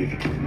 Breathe.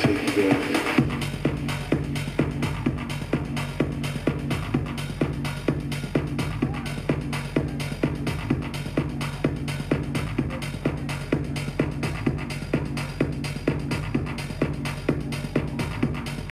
conversation there.